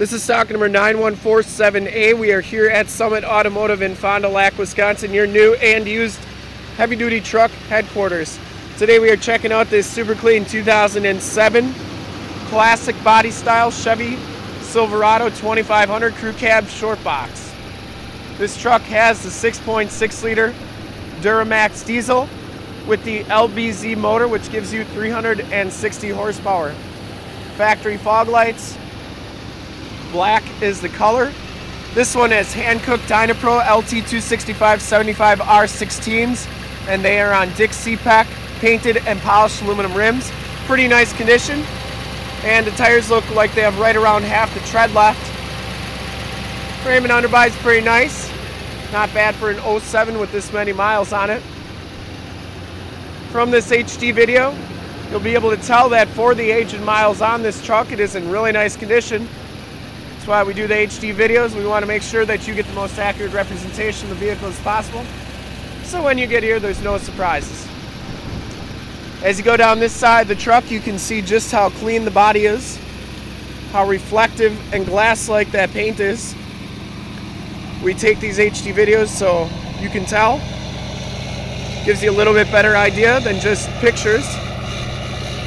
This is stock number 9147A. We are here at Summit Automotive in Fond du Lac, Wisconsin, your new and used heavy duty truck headquarters. Today we are checking out this super clean 2007 classic body style Chevy Silverado 2500 crew cab short box. This truck has the 6.6 liter Duramax diesel with the LBZ motor which gives you 360 horsepower. Factory fog lights, black is the color. This one has Hankook Dynapro LT265 75 R16s and they are on Dick Cepek painted and polished aluminum rims. Pretty nice condition and the tires look like they have right around half the tread left. Frame and underbody is pretty nice. Not bad for an 07 with this many miles on it. From this HD video, you'll be able to tell that for the age and miles on this truck, it is in really nice condition. That's why we do the HD videos. We want to make sure that you get the most accurate representation of the vehicle as possible. So when you get here, there's no surprises. As you go down this side of the truck, you can see just how clean the body is, how reflective and glass-like that paint is. We take these HD videos so you can tell. Gives you a little bit better idea than just pictures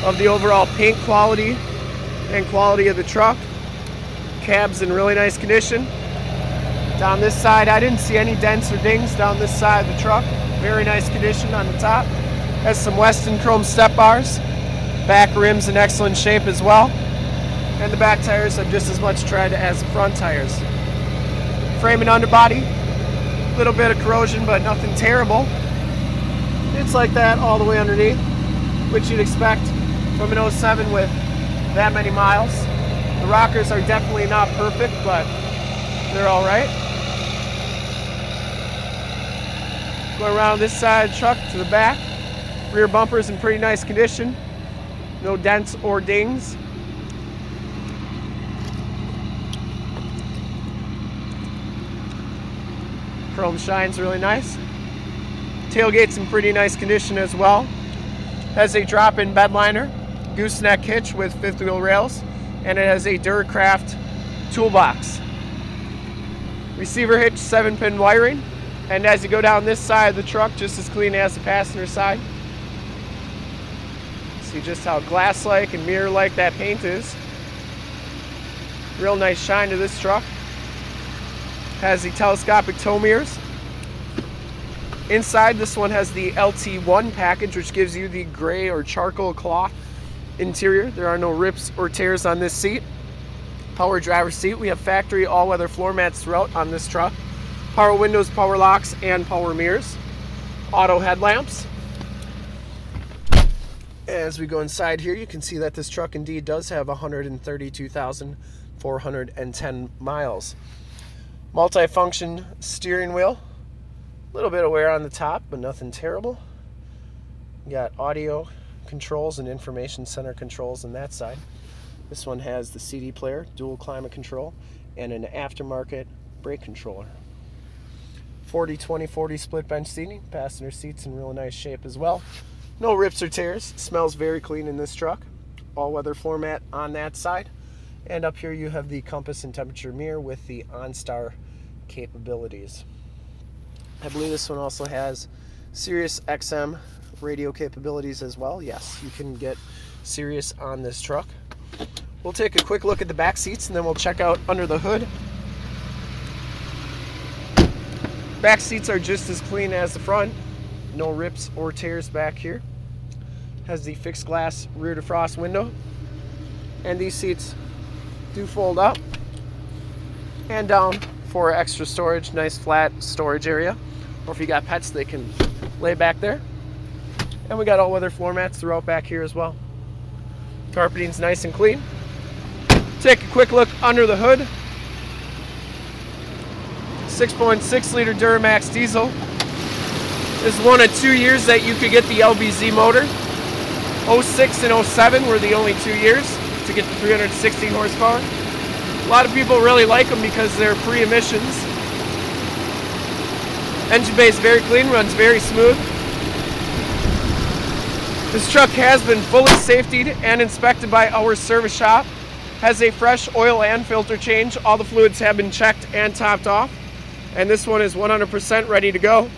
of the overall paint quality and quality of the truck. Cab's in really nice condition. Down this side, I didn't see any dents or dings down this side of the truck. Very nice condition on the top. Has some Westin chrome step bars. Back rims in excellent shape as well. And the back tires have just as much tread as the front tires. Frame and underbody, a little bit of corrosion, but nothing terrible. It's like that all the way underneath, which you'd expect from an 07 with that many miles. The rockers are definitely not perfect, but they're all right. Going around this side truck to the back. Rear bumper's in pretty nice condition. No dents or dings. Chrome shines really nice. Tailgate's in pretty nice condition as well. Has a drop-in bed liner, gooseneck hitch with fifth wheel rails, and it has a Duracraft toolbox. Receiver hitch, seven pin wiring, and as you go down this side of the truck, just as clean as the passenger side. See just how glass-like and mirror-like that paint is. Real nice shine to this truck. Has the telescopic tow mirrors. Inside, this one has the LT1 package, which gives you the gray or charcoal cloth interior. There are no rips or tears on this seat. Power driver seat. We have factory all-weather floor mats throughout on this truck. Power windows, power locks, and power mirrors. Auto headlamps. As we go inside here, you can see that this truck indeed does have 132,410 miles. Multi-function steering wheel. A little bit of wear on the top, but nothing terrible. You got audio controls and information center controls on that side. This one has the CD player, dual climate control, and an aftermarket brake controller. 40 20 40 split bench seating, passenger seats in really nice shape as well. No rips or tears. Smells very clean in this truck. All weather floor mat on that side. And up here you have the compass and temperature mirror with the OnStar capabilities. I believe this one also has Sirius XM radio capabilities as well. Yes, you can get Sirius on this truck. We'll take a quick look at the back seats and then we'll check out under the hood. Back seats are just as clean as the front. No rips or tears back here. Has the fixed glass rear defrost window. And these seats do fold up and down for extra storage. Nice flat storage area. Or if you got pets, they can lay back there. And we got all weather floor mats throughout back here as well. Carpeting's nice and clean. Take a quick look under the hood. 6.6 liter Duramax diesel. This is one of two years that you could get the LBZ motor. 06 and 07 were the only two years to get the 360 horsepower. A lot of people really like them because they're free emissions. Engine bay is very clean, runs very smooth. This truck has been fully safetied and inspected by our service shop. Has a fresh oil and filter change. All the fluids have been checked and topped off. And this one is 100% ready to go.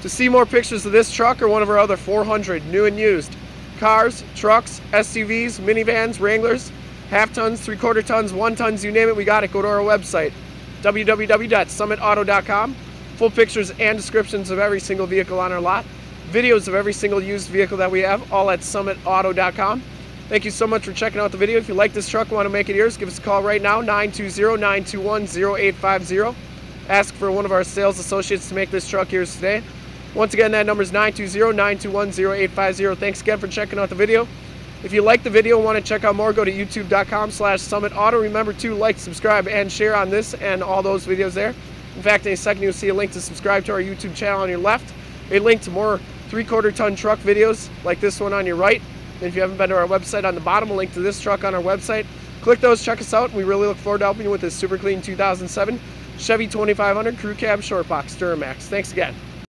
To see more pictures of this truck or one of our other 400 new and used cars, trucks, SUVs, minivans, Wranglers, half tons, three quarter tons, one tons, you name it, we got it. Go to our website, www.summitauto.com. Full pictures and descriptions of every single vehicle on our lot. Videos of every single used vehicle that we have, all at summitauto.com. Thank you so much for checking out the video. If you like this truck want to make it yours, give us a call right now, 920-921-0850. Ask for one of our sales associates to make this truck yours today. Once again, that number is 920-921-0850. Thanks again for checking out the video. If you like the video and want to check out more, go to youtube.com slash summitauto. Remember to like, subscribe, and share on this and all those videos there. In fact, in a second, you'll see a link to subscribe to our YouTube channel on your left, a link to more three-quarter ton truck videos like this one on your right. And if you haven't been to our website on the bottom, a link to this truck on our website. Click those, check us out. We really look forward to helping you with this super clean 2007 Chevy 2500 Crew Cab Short Box Duramax. Thanks again.